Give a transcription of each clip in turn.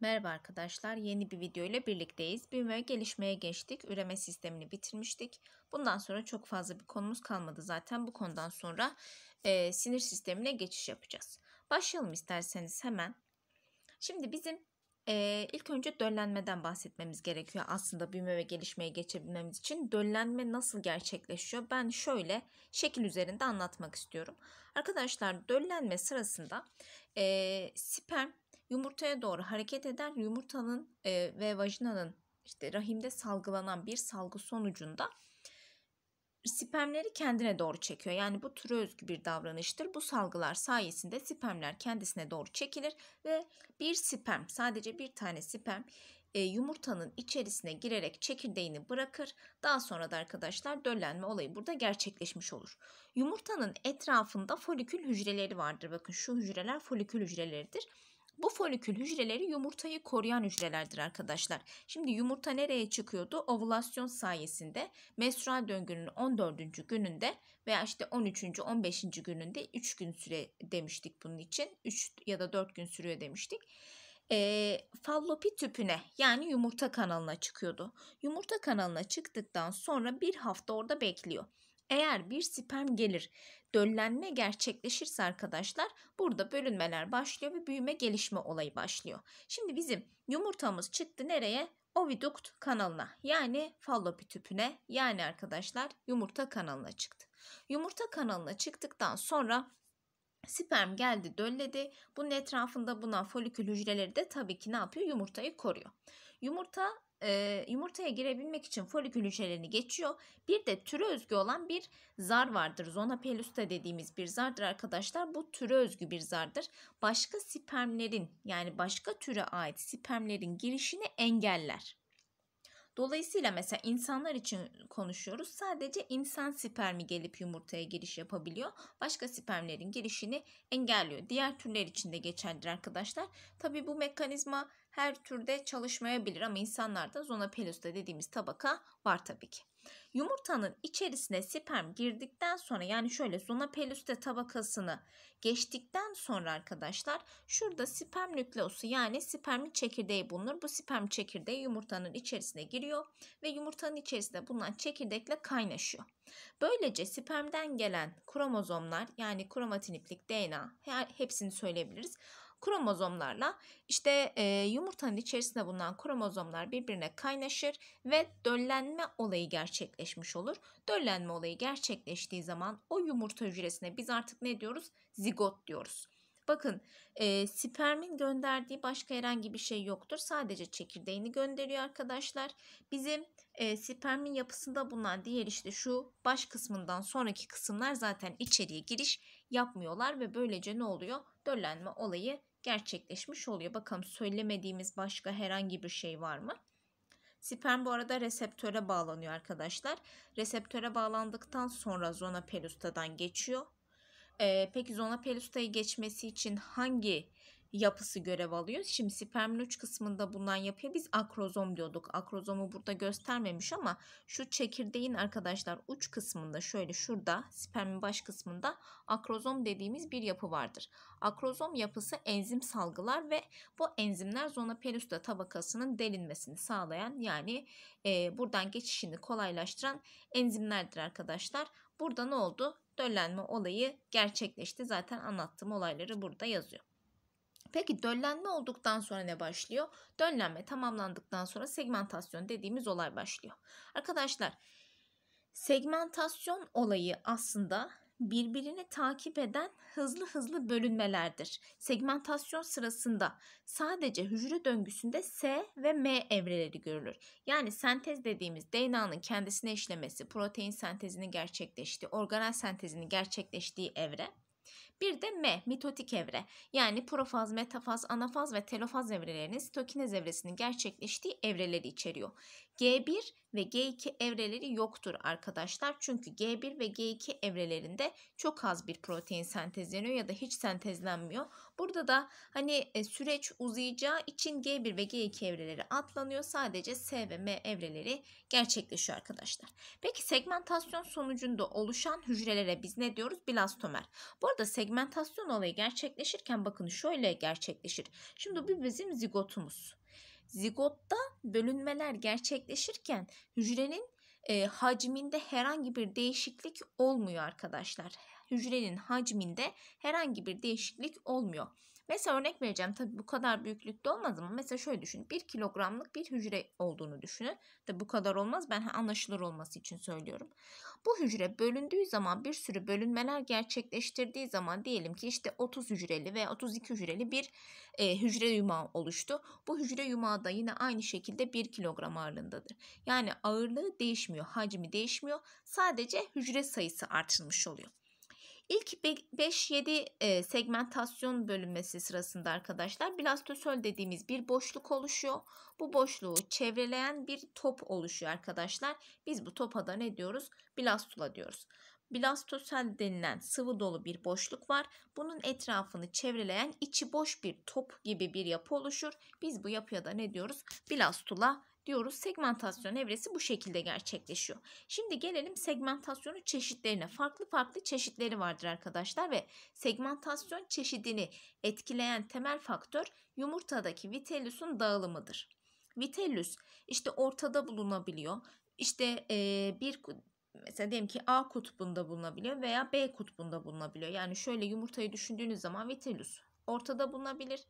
Merhaba arkadaşlar, yeni bir video ile birlikteyiz. Büyüme ve gelişmeye geçtik. Üreme sistemini bitirmiştik. Bundan sonra çok fazla bir konumuz kalmadı zaten. Bu konudan sonra e, sinir sistemine geçiş yapacağız. Başlayalım isterseniz hemen. Şimdi bizim e, ilk önce döllenmeden bahsetmemiz gerekiyor. Aslında büyüme ve gelişmeye geçebilmemiz için döllenme nasıl gerçekleşiyor? Ben şöyle şekil üzerinde anlatmak istiyorum. Arkadaşlar döllenme sırasında e, sperm yumurtaya doğru hareket eder. Yumurtanın e, ve vajinanın işte rahimde salgılanan bir salgı sonucunda spermleri kendine doğru çekiyor. Yani bu türe özgü bir davranıştır. Bu salgılar sayesinde spermler kendisine doğru çekilir ve bir sperm sadece bir tane sperm e, yumurtanın içerisine girerek çekirdeğini bırakır. Daha sonra da arkadaşlar döllenme olayı burada gerçekleşmiş olur. Yumurtanın etrafında folikül hücreleri vardır. Bakın şu hücreler folikül hücreleridir. Bu folikül hücreleri yumurtayı koruyan hücrelerdir arkadaşlar. Şimdi yumurta nereye çıkıyordu? Ovülasyon sayesinde menstrual döngünün 14. gününde veya işte 13. 15. gününde 3 gün süre demiştik bunun için. 3 ya da 4 gün sürüyor demiştik. E, fallopi tüpüne yani yumurta kanalına çıkıyordu. Yumurta kanalına çıktıktan sonra bir hafta orada bekliyor. Eğer bir sperm gelir döllenme gerçekleşirse arkadaşlar burada bölünmeler başlıyor ve büyüme gelişme olayı başlıyor. Şimdi bizim yumurtamız çıktı nereye? Ovidukt kanalına yani fallopi tüpüne yani arkadaşlar yumurta kanalına çıktı. Yumurta kanalına çıktıktan sonra sperm geldi dölledi. Bunun etrafında bulunan folikül hücreleri de tabii ki ne yapıyor? Yumurtayı koruyor. Yumurta e, yumurtaya girebilmek için folikül hücrelerini geçiyor. Bir de türe özgü olan bir zar vardır. Zona pelusta dediğimiz bir zardır arkadaşlar. Bu türe özgü bir zardır. Başka spermlerin yani başka türe ait spermlerin girişini engeller. Dolayısıyla mesela insanlar için konuşuyoruz. Sadece insan spermi gelip yumurtaya giriş yapabiliyor. Başka spermlerin girişini engelliyor. Diğer türler için de geçerlidir arkadaşlar. Tabii bu mekanizma her türde çalışmayabilir ama insanlarda zona pelusta dediğimiz tabaka var tabii ki. Yumurtanın içerisine sperm girdikten sonra yani şöyle zona pelusta tabakasını geçtikten sonra arkadaşlar şurada sperm nükleosu yani spermin çekirdeği bulunur. Bu sperm çekirdeği yumurtanın içerisine giriyor ve yumurtanın içerisinde bulunan çekirdekle kaynaşıyor. Böylece spermden gelen kromozomlar yani kromatin DNA hepsini söyleyebiliriz kromozomlarla işte e, yumurtanın içerisinde bulunan kromozomlar birbirine kaynaşır ve döllenme olayı gerçekleşmiş olur. Döllenme olayı gerçekleştiği zaman o yumurta hücresine biz artık ne diyoruz? Zigot diyoruz. Bakın e, spermin gönderdiği başka herhangi bir şey yoktur. Sadece çekirdeğini gönderiyor arkadaşlar. Bizim e, spermin yapısında bulunan diğer işte şu baş kısmından sonraki kısımlar zaten içeriye giriş yapmıyorlar ve böylece ne oluyor? Döllenme olayı gerçekleşmiş oluyor. Bakalım söylemediğimiz başka herhangi bir şey var mı? Sperm bu arada reseptöre bağlanıyor arkadaşlar. Reseptöre bağlandıktan sonra zona pelustadan geçiyor. Ee, peki zona pelustayı geçmesi için hangi yapısı görev alıyor. Şimdi spermin uç kısmında bulunan yapıya biz akrozom diyorduk. Akrozomu burada göstermemiş ama şu çekirdeğin arkadaşlar uç kısmında şöyle şurada spermin baş kısmında akrozom dediğimiz bir yapı vardır. Akrozom yapısı enzim salgılar ve bu enzimler zona pelusta tabakasının delinmesini sağlayan yani e, buradan geçişini kolaylaştıran enzimlerdir arkadaşlar. Burada ne oldu? Döllenme olayı gerçekleşti. Zaten anlattığım olayları burada yazıyor. Peki döllenme olduktan sonra ne başlıyor? Döllenme tamamlandıktan sonra segmentasyon dediğimiz olay başlıyor. Arkadaşlar segmentasyon olayı aslında birbirini takip eden hızlı hızlı bölünmelerdir. Segmentasyon sırasında sadece hücre döngüsünde S ve M evreleri görülür. Yani sentez dediğimiz DNA'nın kendisine işlemesi, protein sentezini gerçekleştiği, organel sentezini gerçekleştiği evre bir de M, mitotik evre. Yani profaz, metafaz, anafaz ve telofaz evrelerinin sitokinez evresinin gerçekleştiği evreleri içeriyor. G1 ve G2 evreleri yoktur arkadaşlar. Çünkü G1 ve G2 evrelerinde çok az bir protein sentezleniyor ya da hiç sentezlenmiyor. Burada da hani e, süreç uzayacağı için G1 ve G2 evreleri atlanıyor. Sadece S ve M evreleri gerçekleşiyor arkadaşlar. Peki segmentasyon sonucunda oluşan hücrelere biz ne diyoruz? Blastomer. Bu arada segmentasyon olayı gerçekleşirken bakın şöyle gerçekleşir. Şimdi bu bizim zigotumuz. Zigotta bölünmeler gerçekleşirken hücrenin e, hacminde herhangi bir değişiklik olmuyor arkadaşlar. Hücrenin hacminde herhangi bir değişiklik olmuyor. Mesela örnek vereceğim. Tabi bu kadar büyüklükte olmaz ama mesela şöyle düşün. 1 kilogramlık bir hücre olduğunu düşünün. Tabi bu kadar olmaz. Ben anlaşılır olması için söylüyorum. Bu hücre bölündüğü zaman bir sürü bölünmeler gerçekleştirdiği zaman diyelim ki işte 30 hücreli veya 32 hücreli bir e, hücre yumağı oluştu. Bu hücre yumağı da yine aynı şekilde 1 kilogram ağırlığındadır. Yani ağırlığı değişmiyor, hacmi değişmiyor. Sadece hücre sayısı artırılmış oluyor. İlk 5-7 e, segmentasyon bölünmesi sırasında arkadaşlar blastosöl dediğimiz bir boşluk oluşuyor. Bu boşluğu çevreleyen bir top oluşuyor arkadaşlar. Biz bu topa da ne diyoruz? Blastula diyoruz. Blastosel denilen sıvı dolu bir boşluk var. Bunun etrafını çevreleyen içi boş bir top gibi bir yapı oluşur. Biz bu yapıya da ne diyoruz? Blastula diyoruz. Segmentasyon evresi bu şekilde gerçekleşiyor. Şimdi gelelim segmentasyonun çeşitlerine. Farklı farklı çeşitleri vardır arkadaşlar ve segmentasyon çeşidini etkileyen temel faktör yumurtadaki vitellusun dağılımıdır. Vitellus işte ortada bulunabiliyor. İşte e, bir mesela diyelim ki A kutbunda bulunabiliyor veya B kutbunda bulunabiliyor. Yani şöyle yumurtayı düşündüğünüz zaman vitellus ortada bulunabilir.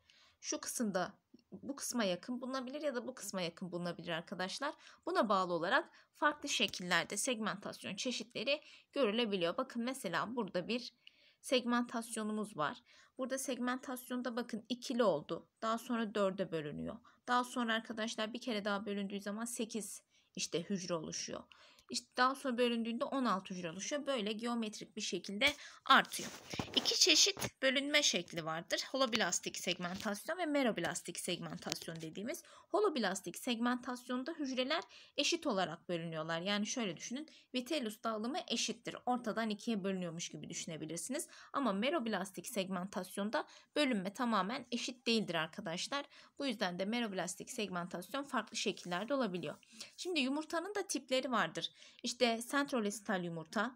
Şu kısımda bu kısma yakın bulunabilir ya da bu kısma yakın bulunabilir arkadaşlar. Buna bağlı olarak farklı şekillerde segmentasyon çeşitleri görülebiliyor. Bakın mesela burada bir segmentasyonumuz var. Burada segmentasyonda bakın ikili oldu. Daha sonra dörde bölünüyor. Daha sonra arkadaşlar bir kere daha bölündüğü zaman 8 işte hücre oluşuyor. İşte daha sonra bölündüğünde 16 hücre oluşuyor. Böyle geometrik bir şekilde artıyor. İki çeşit bölünme şekli vardır. Holoblastik segmentasyon ve meroblastik segmentasyon dediğimiz. Holoblastik segmentasyonda hücreler eşit olarak bölünüyorlar. Yani şöyle düşünün. Vitellus dağılımı eşittir. Ortadan ikiye bölünüyormuş gibi düşünebilirsiniz. Ama meroblastik segmentasyonda bölünme tamamen eşit değildir arkadaşlar. Bu yüzden de meroblastik segmentasyon farklı şekillerde olabiliyor. Şimdi yumurtanın da tipleri vardır. İşte sentrolesital yumurta,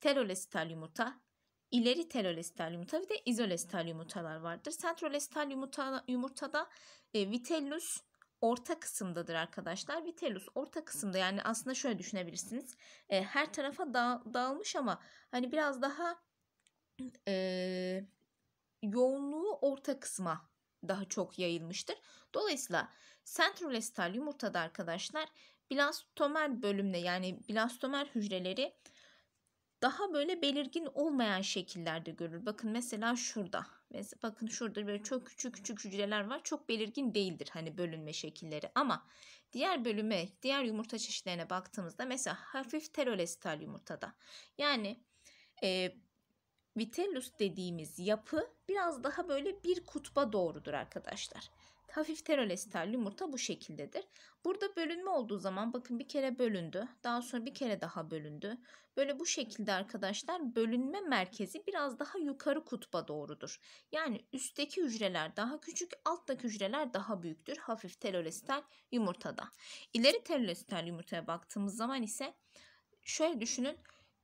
telolesital yumurta, ileri telolesital yumurta ve de izolesital yumurtalar vardır. Sentrolesital yumurta, yumurtada e, vitellus orta kısımdadır arkadaşlar. Vitellus orta kısımda yani aslında şöyle düşünebilirsiniz. E, her tarafa dağ, dağılmış ama hani biraz daha e, yoğunluğu orta kısma daha çok yayılmıştır. Dolayısıyla sentrolesital yumurtada arkadaşlar blastomer bölümüne yani blastomer hücreleri daha böyle belirgin olmayan şekillerde görülür. Bakın mesela şurada. Mesela bakın şurada böyle çok küçük küçük hücreler var. Çok belirgin değildir hani bölünme şekilleri. Ama diğer bölüme, diğer yumurta çeşitlerine baktığımızda mesela hafif terolesital yumurtada. Yani e, vitellus dediğimiz yapı biraz daha böyle bir kutba doğrudur arkadaşlar. Hafif terolesital yumurta bu şekildedir. Burada bölünme olduğu zaman bakın bir kere bölündü. Daha sonra bir kere daha bölündü. Böyle bu şekilde arkadaşlar bölünme merkezi biraz daha yukarı kutba doğrudur. Yani üstteki hücreler daha küçük, alttaki hücreler daha büyüktür. Hafif telolesital yumurtada. İleri telolesital yumurtaya baktığımız zaman ise şöyle düşünün.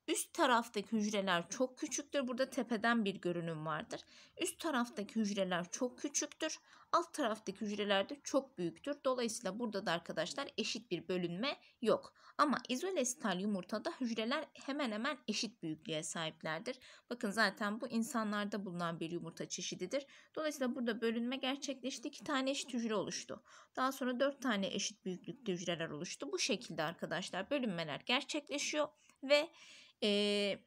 Üst taraftaki hücreler çok küçüktür. Burada tepeden bir görünüm vardır. Üst taraftaki hücreler çok küçüktür. Alt taraftaki hücreler de çok büyüktür. Dolayısıyla burada da arkadaşlar eşit bir bölünme yok. Ama izolesital yumurtada hücreler hemen hemen eşit büyüklüğe sahiplerdir. Bakın zaten bu insanlarda bulunan bir yumurta çeşididir. Dolayısıyla burada bölünme gerçekleşti. İki tane eşit hücre oluştu. Daha sonra dört tane eşit büyüklükte hücreler oluştu. Bu şekilde arkadaşlar bölünmeler gerçekleşiyor ve e,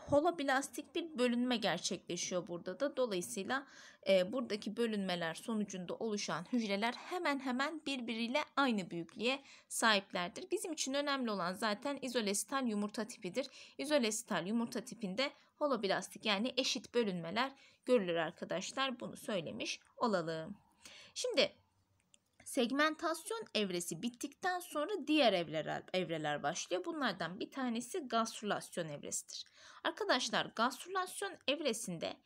holoblastik bir bölünme gerçekleşiyor burada da. Dolayısıyla e, buradaki bölünmeler sonucunda oluşan hücreler hemen hemen birbiriyle aynı büyüklüğe sahiplerdir. Bizim için önemli olan zaten izolesital yumurta tipidir. İzolesital yumurta tipinde holoblastik yani eşit bölünmeler görülür arkadaşlar. Bunu söylemiş olalım. Şimdi Segmentasyon evresi bittikten sonra diğer evreler, evreler başlıyor. Bunlardan bir tanesi gastrülasyon evresidir. Arkadaşlar gastrülasyon evresinde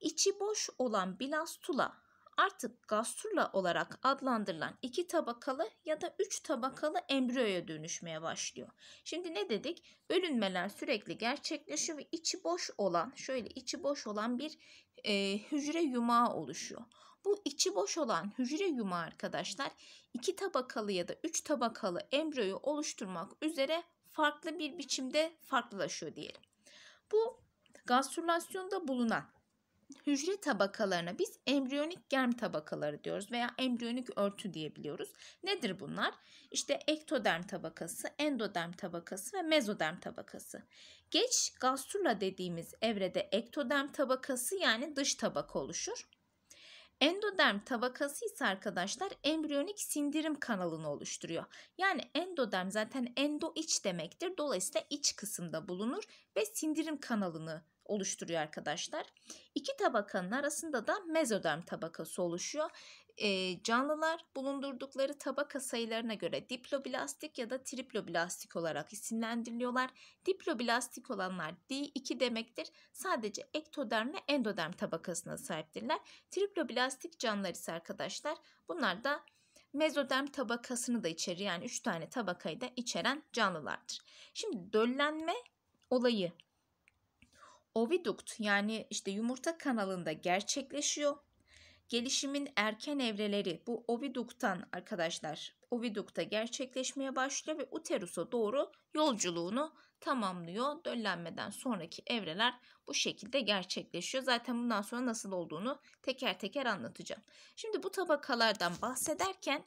içi boş olan blastula artık gastrula olarak adlandırılan iki tabakalı ya da üç tabakalı embriyoya dönüşmeye başlıyor. Şimdi ne dedik? Bölünmeler sürekli gerçekleşiyor ve içi boş olan, şöyle içi boş olan bir e, hücre yumağı oluşuyor. Bu içi boş olan hücre yumağı arkadaşlar iki tabakalı ya da üç tabakalı embriyoyu oluşturmak üzere farklı bir biçimde farklılaşıyor diyelim. Bu gastrülasyonda bulunan hücre tabakalarına biz embriyonik germ tabakaları diyoruz veya embriyonik örtü diyebiliyoruz. Nedir bunlar? İşte ektoderm tabakası, endoderm tabakası ve mezoderm tabakası. Geç gastrula dediğimiz evrede ektoderm tabakası yani dış tabaka oluşur. Endoderm tabakası ise arkadaşlar embriyonik sindirim kanalını oluşturuyor. Yani endoderm zaten endo iç demektir. Dolayısıyla iç kısımda bulunur ve sindirim kanalını oluşturuyor arkadaşlar. İki tabakanın arasında da mezoderm tabakası oluşuyor. E, canlılar bulundurdukları tabaka sayılarına göre diploblastik ya da triploblastik olarak isimlendiriliyorlar. Diploblastik olanlar D2 demektir. Sadece ektoderm ve endoderm tabakasına sahiptirler. Triploblastik canlılar ise arkadaşlar bunlar da mezoderm tabakasını da içerir. Yani 3 tane tabakayı da içeren canlılardır. Şimdi döllenme olayı ovidukt yani işte yumurta kanalında gerçekleşiyor. Gelişimin erken evreleri bu oviduktan arkadaşlar ovidukta gerçekleşmeye başlıyor ve uterusa doğru yolculuğunu tamamlıyor. Döllenmeden sonraki evreler bu şekilde gerçekleşiyor. Zaten bundan sonra nasıl olduğunu teker teker anlatacağım. Şimdi bu tabakalardan bahsederken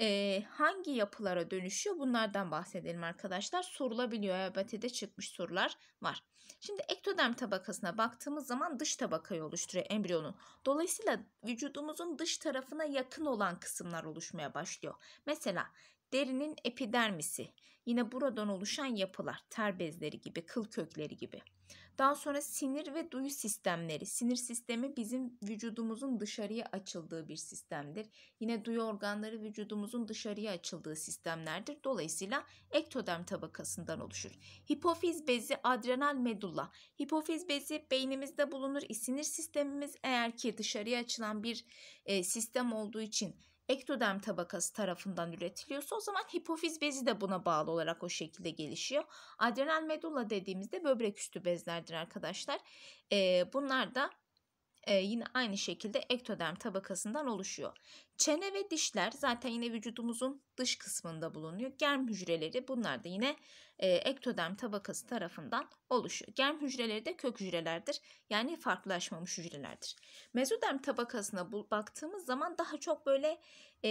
e, hangi yapılara dönüşüyor bunlardan bahsedelim arkadaşlar. Sorulabiliyor. EBT'de çıkmış sorular var. Şimdi ektoderm tabakasına baktığımız zaman dış tabakayı oluşturuyor embriyonun. Dolayısıyla vücudumuzun dış tarafına yakın olan kısımlar oluşmaya başlıyor. Mesela derinin epidermisi, yine buradan oluşan yapılar, ter bezleri gibi, kıl kökleri gibi. Daha sonra sinir ve duyu sistemleri. Sinir sistemi bizim vücudumuzun dışarıya açıldığı bir sistemdir. Yine duyu organları vücudumuzun dışarıya açıldığı sistemlerdir. Dolayısıyla ektoderm tabakasından oluşur. Hipofiz bezi, adrenal medulla. Hipofiz bezi beynimizde bulunur. Sinir sistemimiz eğer ki dışarıya açılan bir e, sistem olduğu için ektoderm tabakası tarafından üretiliyorsa o zaman hipofiz bezi de buna bağlı olarak o şekilde gelişiyor. Adrenal medulla dediğimizde böbrek üstü bezlerdir arkadaşlar. Ee, bunlar da e, yine aynı şekilde ektoderm tabakasından oluşuyor. Çene ve dişler zaten yine vücudumuzun dış kısmında bulunuyor. Germ hücreleri bunlar da yine e, ektoderm tabakası tarafından oluşuyor. Germ hücreleri de kök hücrelerdir. Yani farklılaşmamış hücrelerdir. Mezoderm tabakasına bu, baktığımız zaman daha çok böyle e,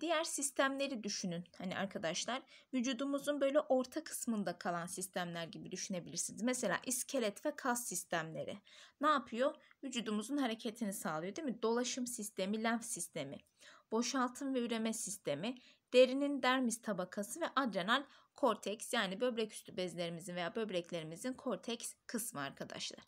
diğer sistemleri düşünün. Hani arkadaşlar vücudumuzun böyle orta kısmında kalan sistemler gibi düşünebilirsiniz. Mesela iskelet ve kas sistemleri ne yapıyor? Vücudumuzun hareketini sağlıyor değil mi? Dolaşım sistemi, lenf sistemi boşaltım ve üreme sistemi, derinin dermis tabakası ve adrenal korteks yani böbrek üstü bezlerimizin veya böbreklerimizin korteks kısmı arkadaşlar.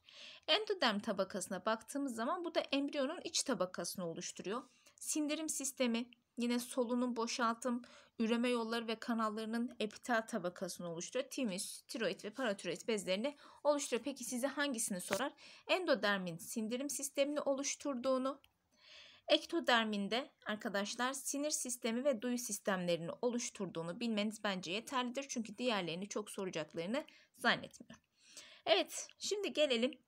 Endoderm tabakasına baktığımız zaman bu da embriyonun iç tabakasını oluşturuyor. Sindirim sistemi yine solunum, boşaltım, üreme yolları ve kanallarının epitel tabakasını oluşturuyor. Timus, tiroid ve paratiroid bezlerini oluşturuyor. Peki size hangisini sorar? Endodermin sindirim sistemini oluşturduğunu, Ektoderminde arkadaşlar sinir sistemi ve duyu sistemlerini oluşturduğunu bilmeniz bence yeterlidir. Çünkü diğerlerini çok soracaklarını zannetmiyorum. Evet şimdi gelelim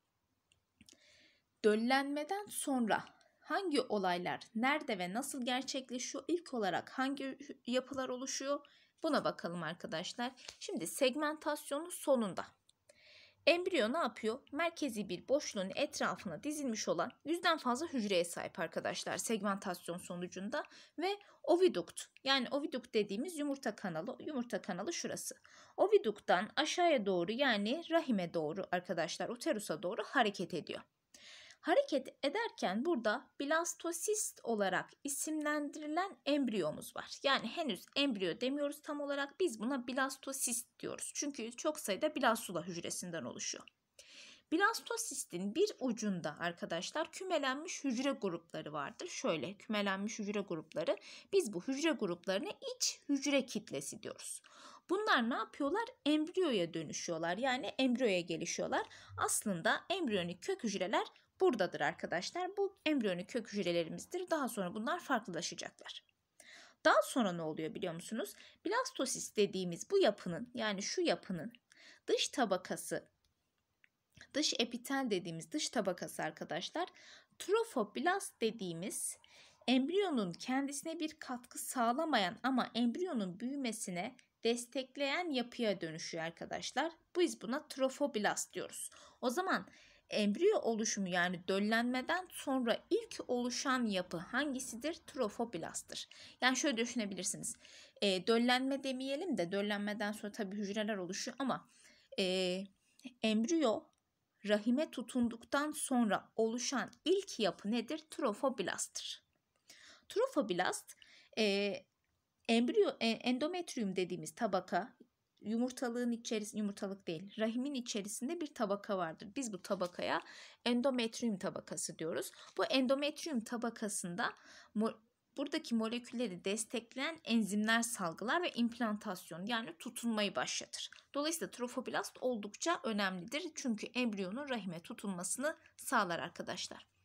döllenmeden sonra hangi olaylar nerede ve nasıl gerçekleşiyor? İlk olarak hangi yapılar oluşuyor? Buna bakalım arkadaşlar. Şimdi segmentasyonun sonunda Embriyo ne yapıyor? Merkezi bir boşluğun etrafına dizilmiş olan yüzden fazla hücreye sahip arkadaşlar segmentasyon sonucunda ve ovidukt yani ovidukt dediğimiz yumurta kanalı yumurta kanalı şurası. Oviduktan aşağıya doğru yani rahime doğru arkadaşlar uterusa doğru hareket ediyor. Hareket ederken burada blastosist olarak isimlendirilen embriyomuz var. Yani henüz embriyo demiyoruz tam olarak biz buna blastosist diyoruz. Çünkü çok sayıda blastula hücresinden oluşuyor. Blastosistin bir ucunda arkadaşlar kümelenmiş hücre grupları vardır. Şöyle kümelenmiş hücre grupları. Biz bu hücre gruplarına iç hücre kitlesi diyoruz. Bunlar ne yapıyorlar? Embriyoya dönüşüyorlar. Yani embriyoya gelişiyorlar. Aslında embriyonik kök hücreler buradadır arkadaşlar. Bu embriyonik kök hücrelerimizdir. Daha sonra bunlar farklılaşacaklar. Daha sonra ne oluyor biliyor musunuz? Blastosis dediğimiz bu yapının yani şu yapının dış tabakası dış epitel dediğimiz dış tabakası arkadaşlar trofoblast dediğimiz embriyonun kendisine bir katkı sağlamayan ama embriyonun büyümesine destekleyen yapıya dönüşüyor arkadaşlar. Biz buna trofoblast diyoruz. O zaman embriyo oluşumu yani döllenmeden sonra ilk oluşan yapı hangisidir? Trofoblast'tır. Yani şöyle düşünebilirsiniz. E, döllenme demeyelim de döllenmeden sonra tabii hücreler oluşuyor ama e, embriyo rahime tutunduktan sonra oluşan ilk yapı nedir? Trofoblast'tır. Trofoblast e, embriyo e, endometrium dediğimiz tabaka yumurtalığın içerisinde yumurtalık değil rahimin içerisinde bir tabaka vardır. Biz bu tabakaya endometrium tabakası diyoruz. Bu endometrium tabakasında buradaki molekülleri destekleyen enzimler salgılar ve implantasyon yani tutunmayı başlatır. Dolayısıyla trofoblast oldukça önemlidir. Çünkü embriyonun rahime tutunmasını sağlar arkadaşlar.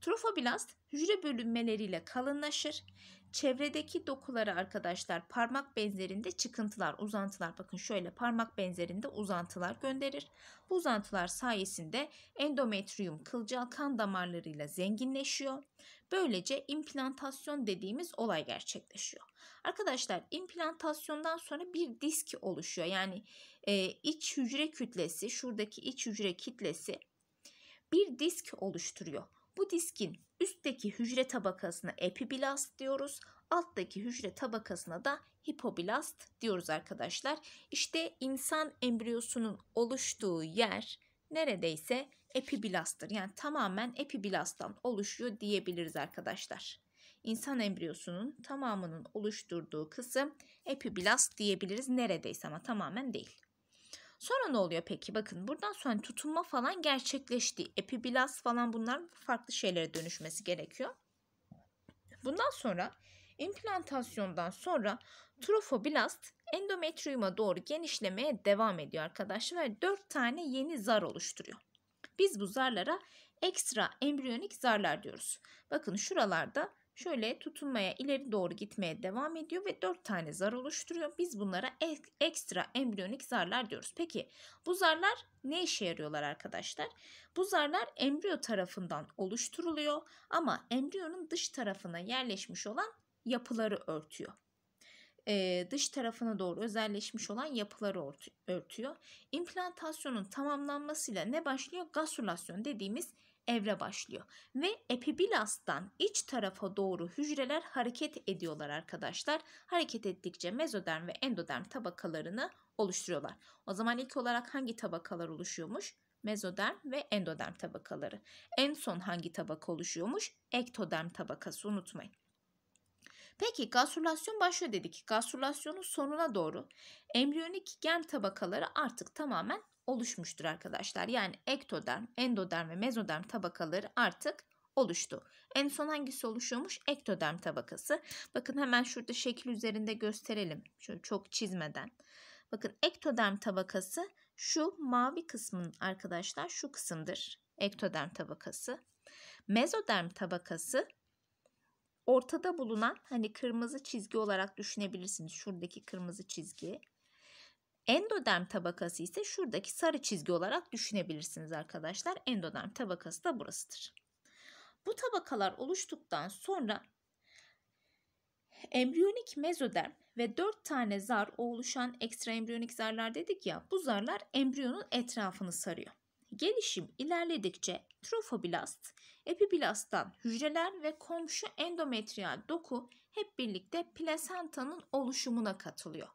Trofoblast hücre bölünmeleriyle kalınlaşır Çevredeki dokuları arkadaşlar parmak benzerinde çıkıntılar, uzantılar bakın şöyle parmak benzerinde uzantılar gönderir. Bu uzantılar sayesinde endometrium kılcal kan damarlarıyla zenginleşiyor. Böylece implantasyon dediğimiz olay gerçekleşiyor. Arkadaşlar implantasyondan sonra bir disk oluşuyor. Yani e, iç hücre kütlesi, şuradaki iç hücre kitlesi bir disk oluşturuyor. Bu diskin üstteki hücre tabakasına epiblast diyoruz. Alttaki hücre tabakasına da hipoblast diyoruz arkadaşlar. İşte insan embriyosunun oluştuğu yer neredeyse epiblasttır. Yani tamamen epiblasttan oluşuyor diyebiliriz arkadaşlar. İnsan embriyosunun tamamının oluşturduğu kısım epiblast diyebiliriz neredeyse ama tamamen değil. Sonra ne oluyor peki? Bakın buradan sonra tutunma falan gerçekleşti. Epiblast falan bunlar farklı şeylere dönüşmesi gerekiyor. Bundan sonra implantasyondan sonra trofoblast endometriuma doğru genişlemeye devam ediyor arkadaşlar ve 4 tane yeni zar oluşturuyor. Biz bu zarlara ekstra embriyonik zarlar diyoruz. Bakın şuralarda şöyle tutunmaya ileri doğru gitmeye devam ediyor ve 4 tane zar oluşturuyor. Biz bunlara ek, ekstra embriyonik zarlar diyoruz. Peki bu zarlar ne işe yarıyorlar arkadaşlar? Bu zarlar embriyo tarafından oluşturuluyor ama embriyonun dış tarafına yerleşmiş olan yapıları örtüyor. Ee, dış tarafına doğru özelleşmiş olan yapıları örtüyor. İmplantasyonun tamamlanmasıyla ne başlıyor? Gasülasyon dediğimiz evre başlıyor. Ve epiblasttan iç tarafa doğru hücreler hareket ediyorlar arkadaşlar. Hareket ettikçe mezoderm ve endoderm tabakalarını oluşturuyorlar. O zaman ilk olarak hangi tabakalar oluşuyormuş? Mezoderm ve endoderm tabakaları. En son hangi tabaka oluşuyormuş? Ektoderm tabakası unutmayın. Peki gastrülasyon başlıyor dedik. Gastrülasyonun sonuna doğru embriyonik gen tabakaları artık tamamen oluşmuştur arkadaşlar. Yani ektoderm, endoderm ve mezoderm tabakaları artık oluştu. En son hangisi oluşuyormuş? Ektoderm tabakası. Bakın hemen şurada şekil üzerinde gösterelim. Şöyle çok çizmeden. Bakın ektoderm tabakası şu mavi kısmın arkadaşlar şu kısımdır. Ektoderm tabakası. Mezoderm tabakası ortada bulunan hani kırmızı çizgi olarak düşünebilirsiniz. Şuradaki kırmızı çizgi. Endoderm tabakası ise şuradaki sarı çizgi olarak düşünebilirsiniz arkadaşlar. Endoderm tabakası da burasıdır. Bu tabakalar oluştuktan sonra embriyonik mezoderm ve 4 tane zar oluşan ekstra embriyonik zarlar dedik ya bu zarlar embriyonun etrafını sarıyor. Gelişim ilerledikçe trofoblast, epiblasttan hücreler ve komşu endometriyal doku hep birlikte plasentanın oluşumuna katılıyor.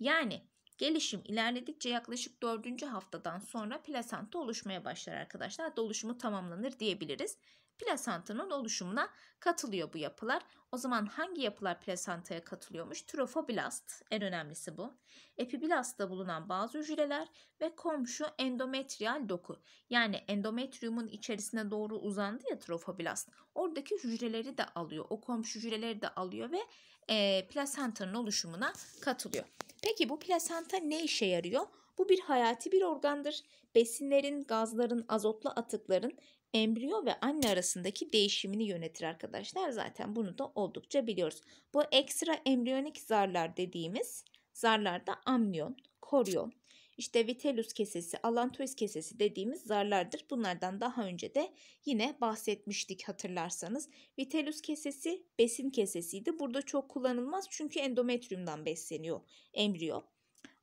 Yani Gelişim ilerledikçe yaklaşık 4. haftadan sonra plasanta oluşmaya başlar arkadaşlar. Hatta oluşumu tamamlanır diyebiliriz. Plasantanın oluşumuna katılıyor bu yapılar. O zaman hangi yapılar plasantaya katılıyormuş? Trofoblast en önemlisi bu. Epiblastta bulunan bazı hücreler ve komşu endometriyal doku. Yani endometriumun içerisine doğru uzandı ya trofoblast. Oradaki hücreleri de alıyor. O komşu hücreleri de alıyor ve e, plasentanın oluşumuna katılıyor. Peki bu plasenta ne işe yarıyor? Bu bir hayati bir organdır. Besinlerin, gazların, azotlu atıkların embriyo ve anne arasındaki değişimini yönetir arkadaşlar. Zaten bunu da oldukça biliyoruz. Bu ekstra embriyonik zarlar dediğimiz zarlarda amniyon, koryon, işte vitellus kesesi, allantois kesesi dediğimiz zarlardır. Bunlardan daha önce de yine bahsetmiştik hatırlarsanız. Vitellus kesesi besin kesesiydi. Burada çok kullanılmaz çünkü endometriumdan besleniyor embriyo.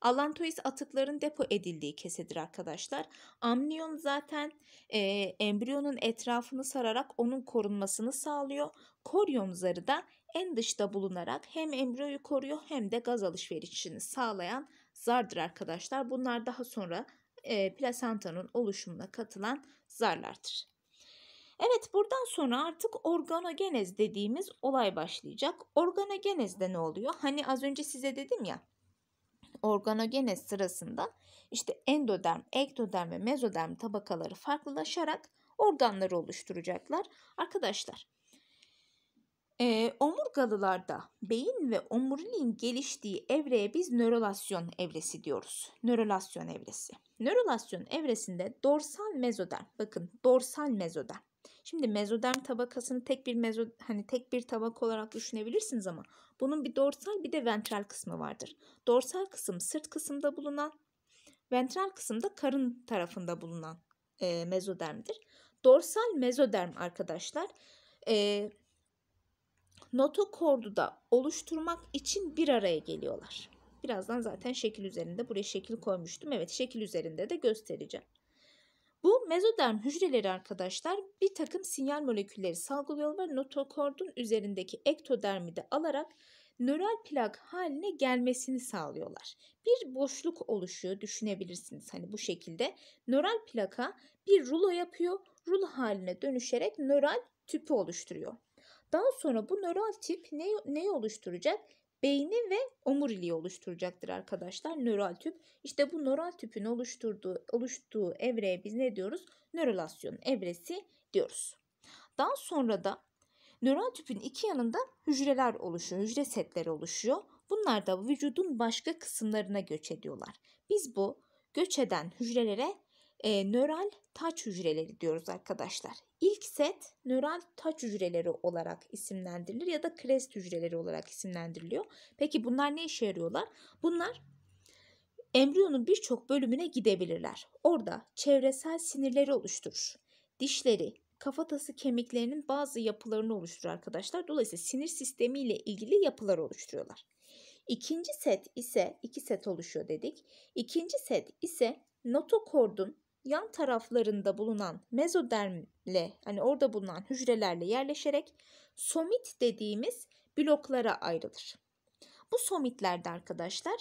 Allantois atıkların depo edildiği kesedir arkadaşlar. Amniyon zaten e, embriyonun etrafını sararak onun korunmasını sağlıyor. Koryon zarı da en dışta bulunarak hem embriyoyu koruyor hem de gaz alışverişini sağlayan zardır arkadaşlar. Bunlar daha sonra e, plasentanın oluşumuna katılan zarlardır. Evet buradan sonra artık organogenez dediğimiz olay başlayacak. Organogenezde ne oluyor? Hani az önce size dedim ya organogenez sırasında işte endoderm, ektoderm ve mezoderm tabakaları farklılaşarak organları oluşturacaklar. Arkadaşlar e, omurgalılarda beyin ve omuriliğin geliştiği evreye biz nörolasyon evresi diyoruz. Nörolasyon evresi. Nörolasyon evresinde dorsal mezoderm. Bakın dorsal mezoderm. Şimdi mezoderm tabakasını tek bir mezo hani tek bir tabak olarak düşünebilirsiniz ama bunun bir dorsal bir de ventral kısmı vardır. Dorsal kısım sırt kısımda bulunan, ventral kısım da karın tarafında bulunan e, mezodermdir. Dorsal mezoderm arkadaşlar e, notokordu da oluşturmak için bir araya geliyorlar. Birazdan zaten şekil üzerinde buraya şekil koymuştum. Evet şekil üzerinde de göstereceğim. Bu mezoderm hücreleri arkadaşlar bir takım sinyal molekülleri salgılıyor ve notokordun üzerindeki ektodermi de alarak nöral plak haline gelmesini sağlıyorlar. Bir boşluk oluşuyor düşünebilirsiniz hani bu şekilde. Nöral plaka bir rulo yapıyor. Rulo haline dönüşerek nöral tüpü oluşturuyor. Daha sonra bu nöral tip ne, neyi oluşturacak? Beyni ve omuriliği oluşturacaktır arkadaşlar nöral tüp. İşte bu nöral tüpün oluşturduğu, oluştuğu evreye biz ne diyoruz? Nörolasyon evresi diyoruz. Daha sonra da nöral tüpün iki yanında hücreler oluşuyor, hücre setleri oluşuyor. Bunlar da vücudun başka kısımlarına göç ediyorlar. Biz bu göç eden hücrelere e, nöral taç hücreleri diyoruz arkadaşlar. İlk set nöral taç hücreleri olarak isimlendirilir ya da krest hücreleri olarak isimlendiriliyor. Peki bunlar ne işe yarıyorlar? Bunlar embriyonun birçok bölümüne gidebilirler. Orada çevresel sinirleri oluşturur. Dişleri, kafatası kemiklerinin bazı yapılarını oluşturur arkadaşlar. Dolayısıyla sinir sistemi ile ilgili yapılar oluşturuyorlar. İkinci set ise iki set oluşuyor dedik. İkinci set ise notokordun yan taraflarında bulunan mezodermle hani orada bulunan hücrelerle yerleşerek somit dediğimiz bloklara ayrılır. Bu somitlerde arkadaşlar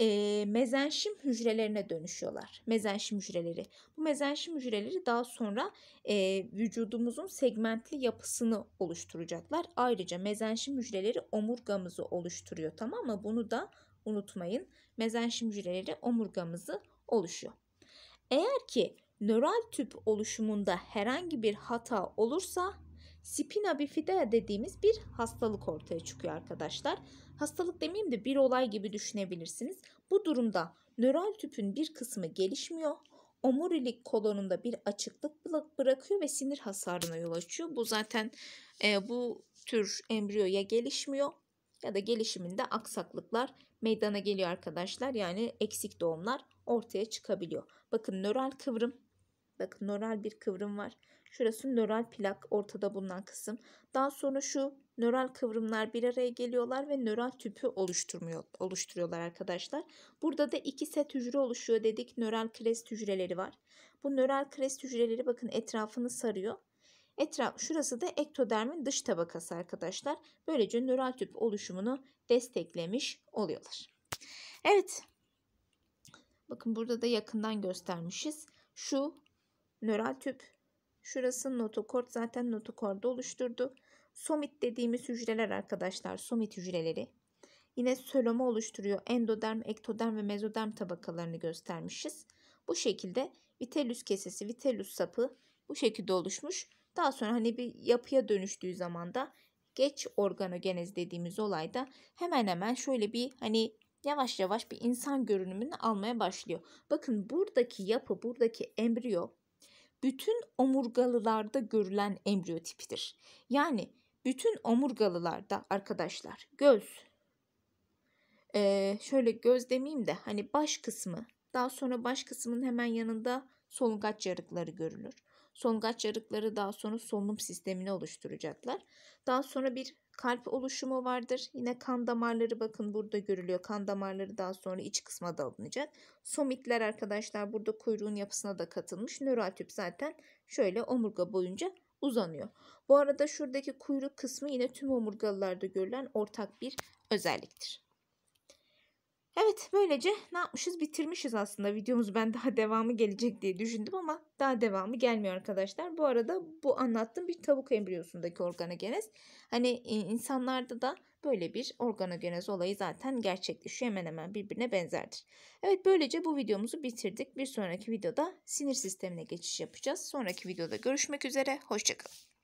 e, mezenşim hücrelerine dönüşüyorlar. Mezenşim hücreleri. Bu mezenşim hücreleri daha sonra e, vücudumuzun segmentli yapısını oluşturacaklar. Ayrıca mezenşim hücreleri omurgamızı oluşturuyor tamam mı? Bunu da unutmayın. Mezenşim hücreleri omurgamızı oluşuyor. Eğer ki nöral tüp oluşumunda herhangi bir hata olursa spina bifida dediğimiz bir hastalık ortaya çıkıyor arkadaşlar. Hastalık demeyeyim de bir olay gibi düşünebilirsiniz. Bu durumda nöral tüpün bir kısmı gelişmiyor. Omurilik kolonunda bir açıklık bırakıyor ve sinir hasarına yol açıyor. Bu zaten e, bu tür embriyo ya gelişmiyor ya da gelişiminde aksaklıklar meydana geliyor arkadaşlar. Yani eksik doğumlar ortaya çıkabiliyor. Bakın nöral kıvrım. Bakın nöral bir kıvrım var. Şurası nöral plak ortada bulunan kısım. Daha sonra şu nöral kıvrımlar bir araya geliyorlar ve nöral tüpü oluşturmuyor, oluşturuyorlar arkadaşlar. Burada da iki set hücre oluşuyor dedik. Nöral krest hücreleri var. Bu nöral krest hücreleri bakın etrafını sarıyor. Etraf, şurası da ektodermin dış tabakası arkadaşlar. Böylece nöral tüp oluşumunu desteklemiş oluyorlar. Evet Bakın burada da yakından göstermişiz. Şu nöral tüp. Şurası notokord zaten notokordu oluşturdu. Somit dediğimiz hücreler arkadaşlar. Somit hücreleri. Yine söloma oluşturuyor. Endoderm, ektoderm ve mezoderm tabakalarını göstermişiz. Bu şekilde vitellus kesesi, vitellus sapı bu şekilde oluşmuş. Daha sonra hani bir yapıya dönüştüğü zaman da geç organogenez dediğimiz olayda hemen hemen şöyle bir hani yavaş yavaş bir insan görünümünü almaya başlıyor. Bakın buradaki yapı, buradaki embriyo bütün omurgalılarda görülen embriyo tipidir. Yani bütün omurgalılarda arkadaşlar göz, ee, şöyle göz demeyeyim de hani baş kısmı, daha sonra baş kısmın hemen yanında solungaç yarıkları görülür. Solungaç yarıkları daha sonra solunum sistemini oluşturacaklar. Daha sonra bir kalp oluşumu vardır. Yine kan damarları bakın burada görülüyor. Kan damarları daha sonra iç kısma da alınacak. Somitler arkadaşlar burada kuyruğun yapısına da katılmış. Nöral tüp zaten şöyle omurga boyunca uzanıyor. Bu arada şuradaki kuyruk kısmı yine tüm omurgalılarda görülen ortak bir özelliktir. Evet böylece ne yapmışız bitirmişiz aslında videomuz ben daha devamı gelecek diye düşündüm ama daha devamı gelmiyor arkadaşlar. Bu arada bu anlattığım bir tavuk embriyosundaki organogenez. Hani insanlarda da böyle bir organogenez olayı zaten gerçekleşiyor hemen hemen birbirine benzerdir. Evet böylece bu videomuzu bitirdik. Bir sonraki videoda sinir sistemine geçiş yapacağız. Sonraki videoda görüşmek üzere. Hoşçakalın.